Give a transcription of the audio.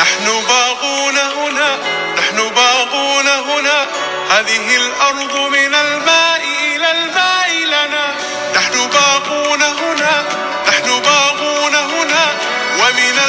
نحن باغون هنا نحن باغون هنا. هذه الأرض من الماء إلى الماء لنا. نحن باغون هنا نحن باغون هنا. ومن